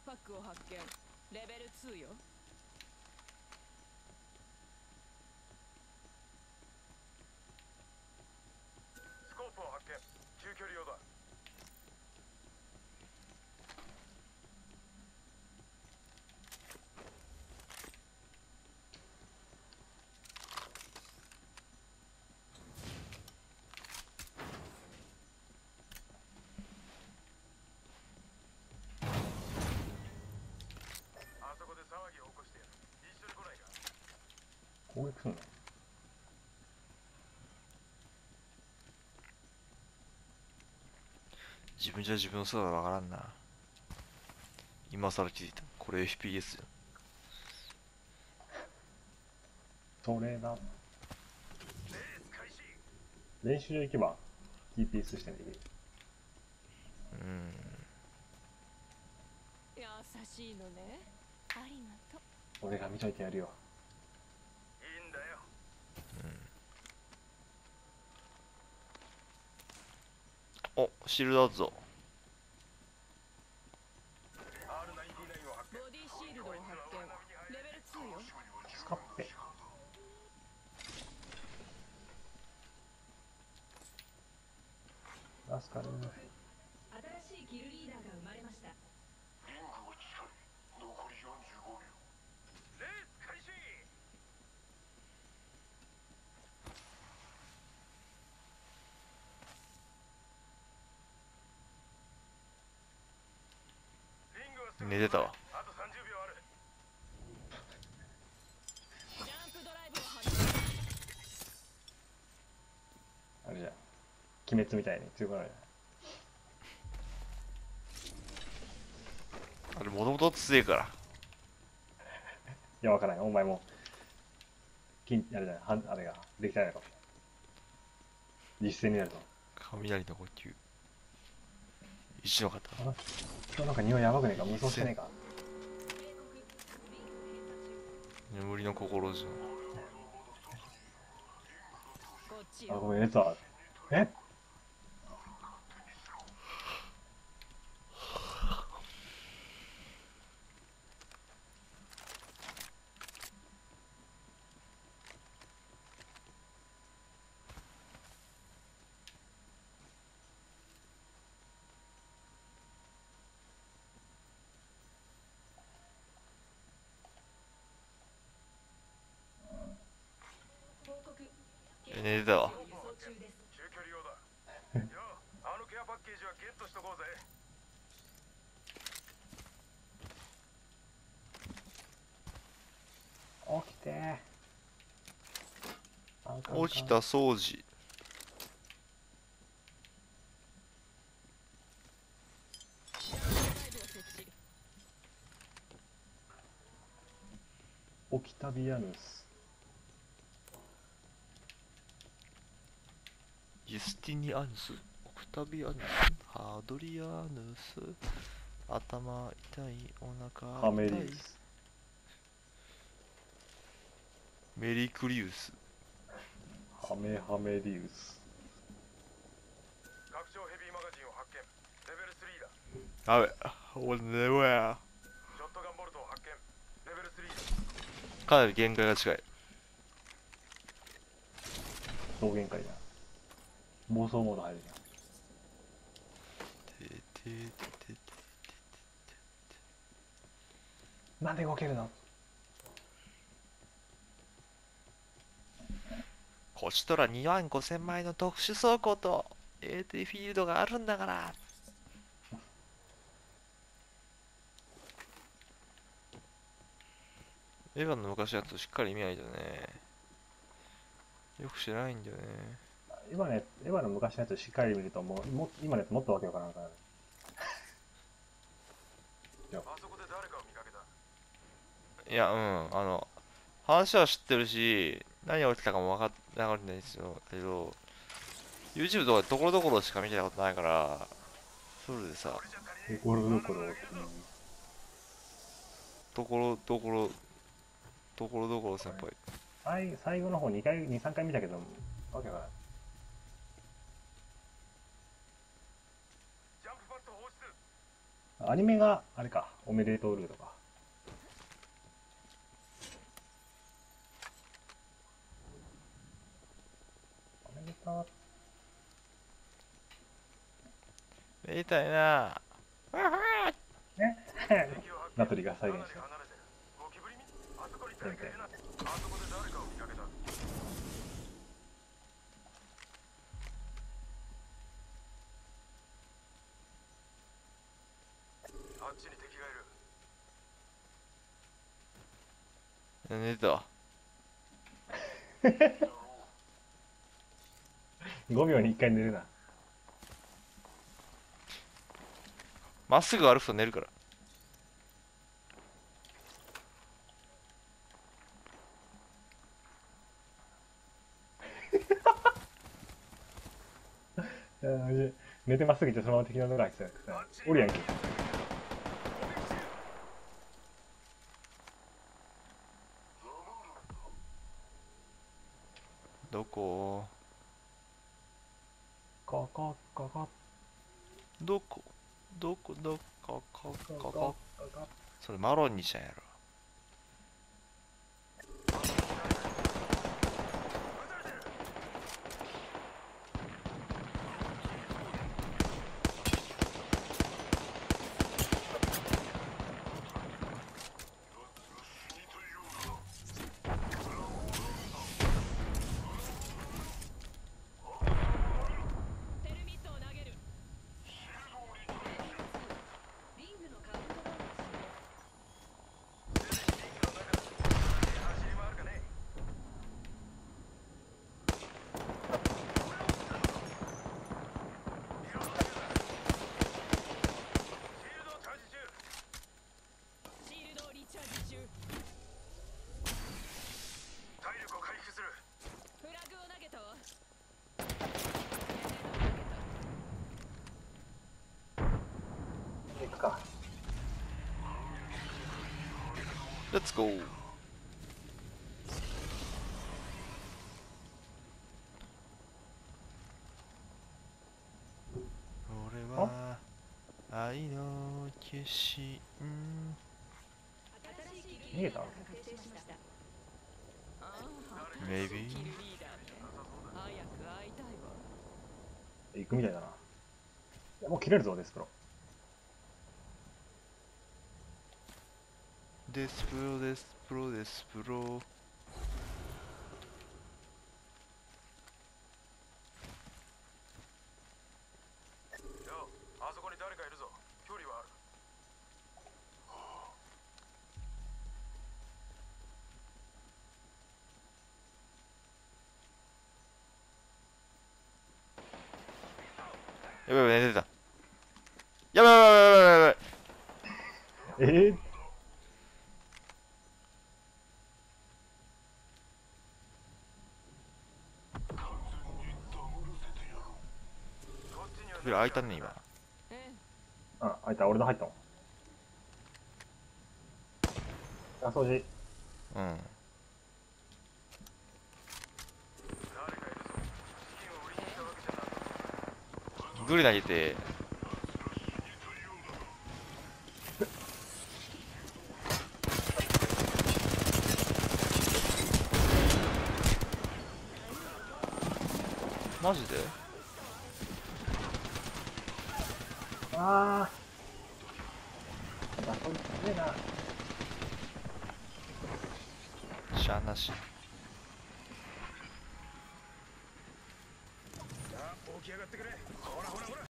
クパックを発見。レベル2よ。攻撃するの？自分じゃ自分の姿がわからんな。今更気づいた。これ FPS じゃんそれだレース開始練習場行けば TPS してみるうん。優しいのね。ありがとう。俺が見といてやるよいいんだよおシールドあるぞ。R99 を発ボディシールドを発見レベル2よスカッペ。ラスカル新しいキルリーダーが生まれましたレース開始リングはすぐ寝てたわ。あと30秒あるジャンプドライブを発見あれじゃん。鬼滅みたいに強くなるあれもともと強いから。いやわからないお前も金あれだあれができてないのかもしれない実戦になると。雷の呼吸一の方あ今日なんか匂いやばくねえか？無双してねえか？眠りの心じゃんあごめん熱はええ寝てたわ中距離用だよあのケアパッケージはゲットしとこうぜ起きて。起きた掃除。ジャンプドライブを設置オキタビアヌスユスティニアヌスオクタビアヌスハドリアヌス頭痛いお腹ハメ痛いリウスメリクリウスハメハメリウス拡張ヘビーマガジンを発見レベル3だあべ俺眠いやショットガンボルトを発見レベル3だかなり限界が近い総限界だ暴走モード入るじゃん。なんで動けるのこちとら2万5000枚の特殊倉庫と AT フィールドがあるんだからエヴァンの昔やつしっかり見ないとねよく知らないんだよね今ね今の昔のやつしっかり見るともうも今のやつもっとわけわからんから あそこで誰かを見かけた？いやうん。あの話は知ってるし何が起きたかも分かってなかったんですよ。けど YouTube とかでところどころしか見たことないからそれでさ。ところどころ？ところどころところどころ先輩。最最後の方2回23回見たけどわけわからんジャンプパッド放出アニメが、あれか、おめでとうルートか。おめでとめでたいなう。ね。ナトリが再現した。かなり離れてるゴキブリみあそこに誰かいるなあそこで誰かを見かけたあっちに敵がいる寝てた わ5秒に1回寝るな。まっすぐ歩くと寝るから 寝てますぎてそのまま敵の中入ってたやつおるやんけ。どこここ、ここ、どこどこどここここここ、こそれマロンにちゃんやろテルミットを投げるリングのカウントダウンしよ走り回るかねシールドをチャージ中うシールドをリチャージ中体力を回復するフラグを投げたわ行くか。レッツゴー俺は愛の化身逃げた？Maybe キルリーダーって早く会いたいわ行くみたいだな。いや、もう切れるぞ、デスプロ。デスプロデスプロデスプロよあそこに誰かいるぞ距離はあるやばいやばい寝てた 扉開いたね今えあ、開いた。俺の入ったもん。あ、掃除。うんグリ投げてマジで？な。まこいつな。しゃあなし。起き上がってくれ。